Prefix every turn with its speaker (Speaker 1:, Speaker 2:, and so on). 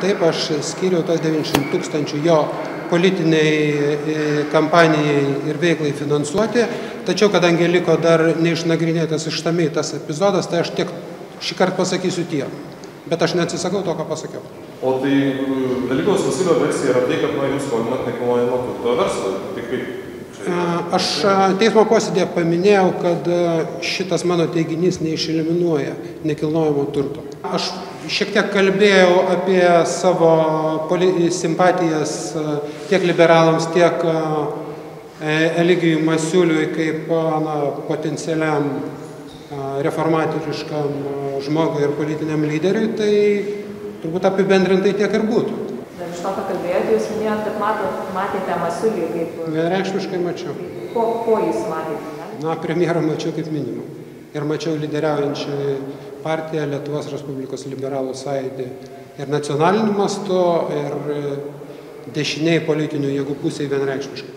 Speaker 1: taip aš skyriau tuos devyniasdešim tūkstančių jo politinei kampanijai ir veiklai finansuoti. Tačiau kadangi liko dar neišnagrinėtas išsamiai tas epizodas tai aš tik šįkart pasakysiu tiek. Bet aš neatsisakau to ką pasakiau.
Speaker 2: O tai dalykaus vosyliaus versija yra tai kad na jūs skolinat nekilnojamo turto verslui tai kaip
Speaker 1: Aš teismo posėdėje paminėjau, kad šitas mano teiginys neišeliminuoja nekilnojamo turto. Aš šiek tiek kalbėjau apie savo simpatijas tiek liberalams, tiek Eligijui Masiuliui kaip na, potencialiam reformatoriškam žmogui ir politiniam lyderiui, tai turbūt apibendrintai tiek ir būtų.
Speaker 3: Iš to, ką kalbėjote, jūs minėjot, kad matot, matėte Masiulį kaip...
Speaker 1: Vienreikšmiškai mačiau.
Speaker 3: Ko, ko jūs matėte?
Speaker 1: Na, premjerą mačiau kaip minimum. Ir mačiau lyderiaujančią partiją Lietuvos Respublikos liberalų sąjūdį ir nacionaliniu mastu, ir dešiniai politinių jėgų pusėje vienreikšmiškai.